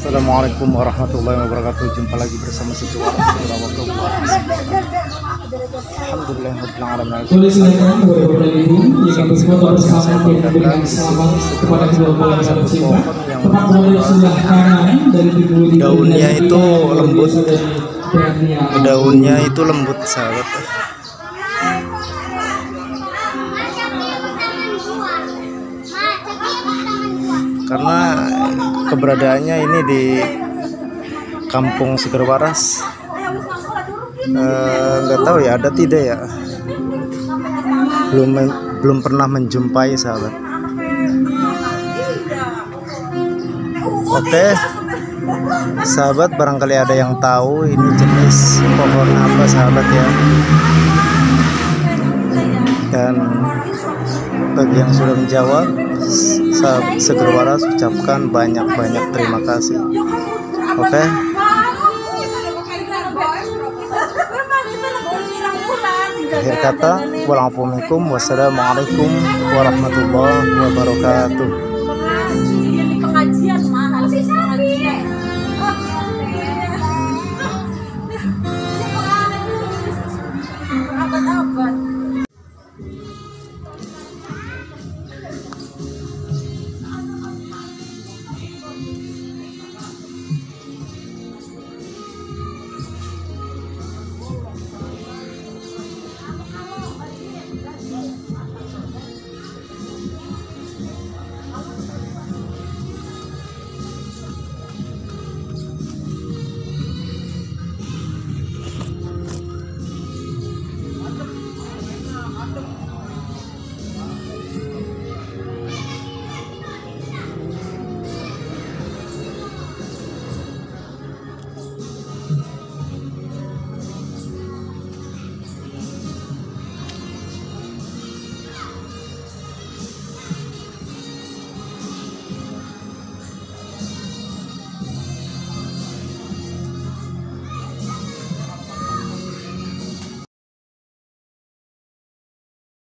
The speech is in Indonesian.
Assalamualaikum warahmatullahi wabarakatuh. Jumpa lagi bersama Waktu Alhamdulillah Daunnya itu lembut. Daunnya itu lembut sahabat Karena keberadaannya ini di Kampung Seger Waras Eh, nggak tahu ya ada tidak ya? Belum belum pernah menjumpai sahabat. Oke sahabat barangkali ada yang tahu ini jenis pohon apa sahabat ya. Dan bagi yang sudah menjawab Seger ucapkan banyak-banyak terima kasih. Oke. Okay? Akhir kata, wassalamualaikum warahmatullahi wabarakatuh.